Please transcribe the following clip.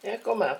Jag kommer.